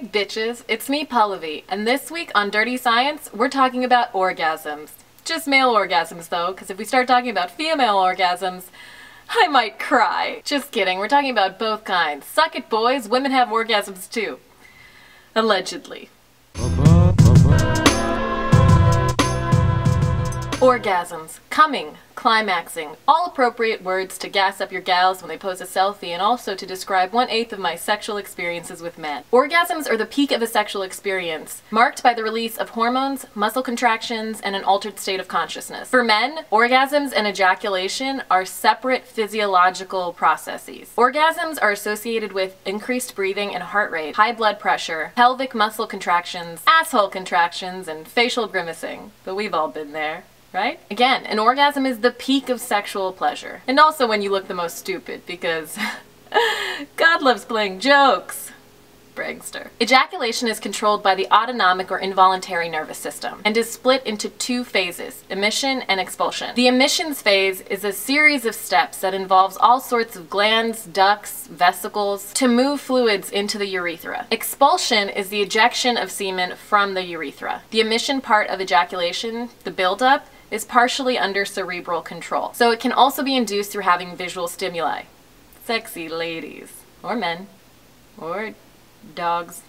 Bitches, it's me Pallavi, and this week on Dirty Science, we're talking about orgasms. Just male orgasms though, because if we start talking about female orgasms, I might cry. Just kidding, we're talking about both kinds. Suck it boys, women have orgasms too. Allegedly. Orgasms, coming, climaxing, all appropriate words to gas up your gals when they pose a selfie and also to describe one eighth of my sexual experiences with men. Orgasms are the peak of a sexual experience, marked by the release of hormones, muscle contractions, and an altered state of consciousness. For men, orgasms and ejaculation are separate physiological processes. Orgasms are associated with increased breathing and heart rate, high blood pressure, pelvic muscle contractions, asshole contractions, and facial grimacing. But we've all been there right? Again, an orgasm is the peak of sexual pleasure. And also when you look the most stupid, because God loves playing jokes. Bragster. Ejaculation is controlled by the autonomic or involuntary nervous system and is split into two phases, emission and expulsion. The emissions phase is a series of steps that involves all sorts of glands, ducts, vesicles to move fluids into the urethra. Expulsion is the ejection of semen from the urethra. The emission part of ejaculation, the buildup, is partially under cerebral control. So it can also be induced through having visual stimuli. Sexy ladies. Or men. Or dogs.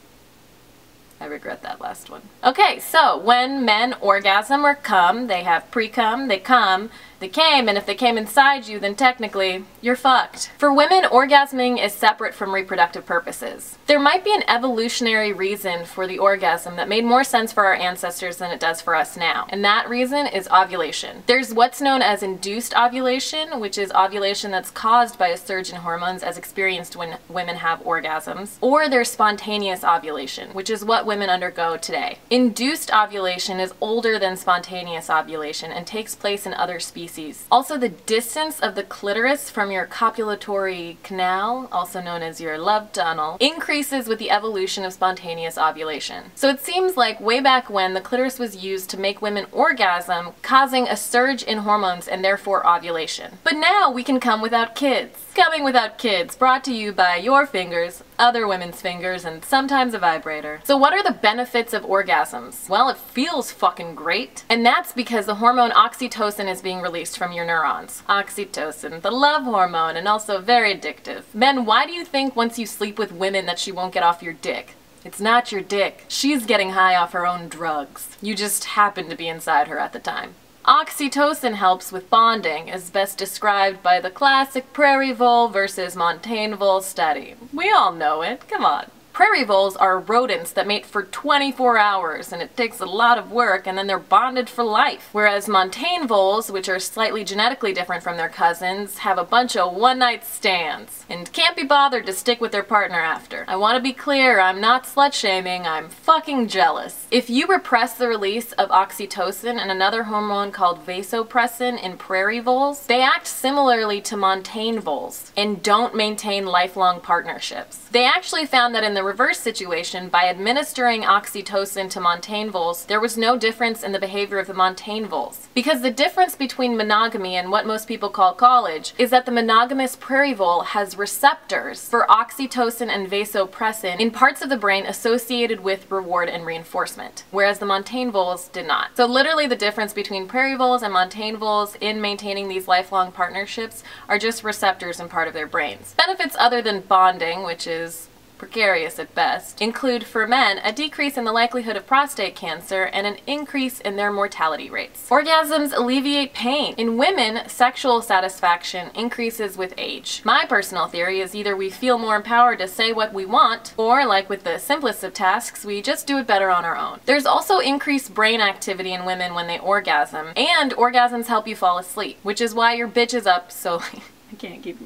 I regret that last one. Okay, so when men orgasm or come, they have pre-cum, they come, they came, and if they came inside you, then technically, you're fucked. For women, orgasming is separate from reproductive purposes. There might be an evolutionary reason for the orgasm that made more sense for our ancestors than it does for us now, and that reason is ovulation. There's what's known as induced ovulation, which is ovulation that's caused by a surge in hormones as experienced when women have orgasms, or there's spontaneous ovulation, which is what women undergo today. Induced ovulation is older than spontaneous ovulation and takes place in other species Also, the distance of the clitoris from your copulatory canal, also known as your love tunnel, increases with the evolution of spontaneous ovulation. So it seems like way back when the clitoris was used to make women orgasm, causing a surge in hormones and therefore ovulation. But now we can come without kids. Coming without kids, brought to you by your fingers, other women's fingers, and sometimes a vibrator. So what are the benefits of orgasms? Well, it feels fucking great. And that's because the hormone oxytocin is being released from your neurons. Oxytocin, the love hormone, and also very addictive. Men, why do you think once you sleep with women that she won't get off your dick? It's not your dick. She's getting high off her own drugs. You just happen to be inside her at the time. Oxytocin helps with bonding, as best described by the classic prairie vole versus montane vole study. We all know it, come on. Prairie voles are rodents that mate for 24 hours and it takes a lot of work and then they're bonded for life. Whereas montane voles, which are slightly genetically different from their cousins, have a bunch of one-night stands and can't be bothered to stick with their partner after. I want to be clear, I'm not slut-shaming, I'm fucking jealous. If you repress the release of oxytocin and another hormone called vasopressin in prairie voles, they act similarly to montane voles and don't maintain lifelong partnerships. They actually found that in the the reverse situation, by administering oxytocin to montane voles, there was no difference in the behavior of the montane voles. Because the difference between monogamy and what most people call college is that the monogamous prairie vole has receptors for oxytocin and vasopressin in parts of the brain associated with reward and reinforcement, whereas the montane voles did not. So literally the difference between prairie voles and montane voles in maintaining these lifelong partnerships are just receptors in part of their brains. Benefits other than bonding, which is precarious at best, include for men a decrease in the likelihood of prostate cancer and an increase in their mortality rates. Orgasms alleviate pain. In women, sexual satisfaction increases with age. My personal theory is either we feel more empowered to say what we want, or like with the simplest of tasks, we just do it better on our own. There's also increased brain activity in women when they orgasm, and orgasms help you fall asleep, which is why your bitch is up so I can't keep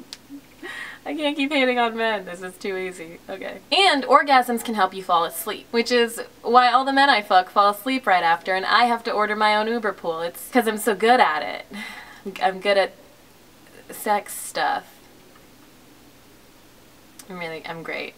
I can't keep hating on men. This is too easy. Okay. And orgasms can help you fall asleep, which is why all the men I fuck fall asleep right after and I have to order my own Uber pool. It's because I'm so good at it. I'm good at sex stuff. I'm really, I'm great.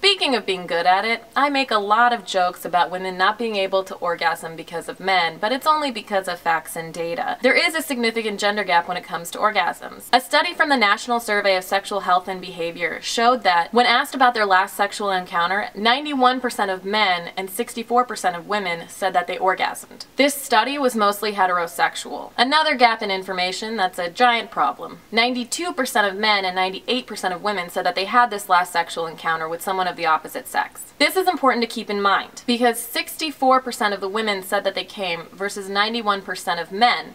Speaking of being good at it, I make a lot of jokes about women not being able to orgasm because of men, but it's only because of facts and data. There is a significant gender gap when it comes to orgasms. A study from the National Survey of Sexual Health and Behavior showed that when asked about their last sexual encounter, 91% of men and 64% of women said that they orgasmed. This study was mostly heterosexual. Another gap in information that's a giant problem. 92% of men and 98% of women said that they had this last sexual encounter with someone of the opposite sex. This is important to keep in mind because 64% of the women said that they came versus 91% of men.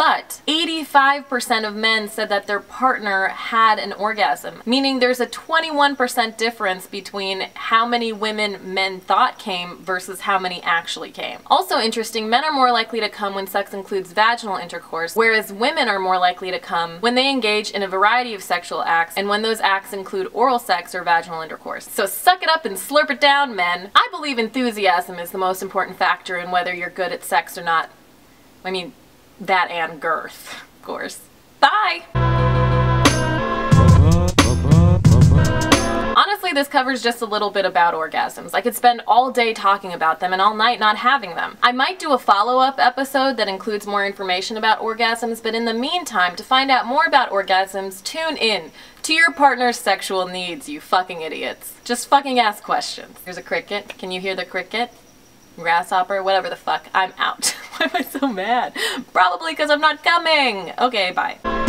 But 85% of men said that their partner had an orgasm, meaning there's a 21% difference between how many women men thought came versus how many actually came. Also interesting, men are more likely to come when sex includes vaginal intercourse, whereas women are more likely to come when they engage in a variety of sexual acts and when those acts include oral sex or vaginal intercourse. So suck it up and slurp it down, men. I believe enthusiasm is the most important factor in whether you're good at sex or not. I mean, that and girth, of course. Bye! Honestly, this covers just a little bit about orgasms. I could spend all day talking about them and all night not having them. I might do a follow-up episode that includes more information about orgasms, but in the meantime, to find out more about orgasms, tune in to your partner's sexual needs, you fucking idiots. Just fucking ask questions. Here's a cricket. Can you hear the cricket? grasshopper, whatever the fuck. I'm out. Why am I so mad? Probably because I'm not coming. Okay, bye.